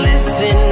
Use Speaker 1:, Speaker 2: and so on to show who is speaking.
Speaker 1: listen